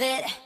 it.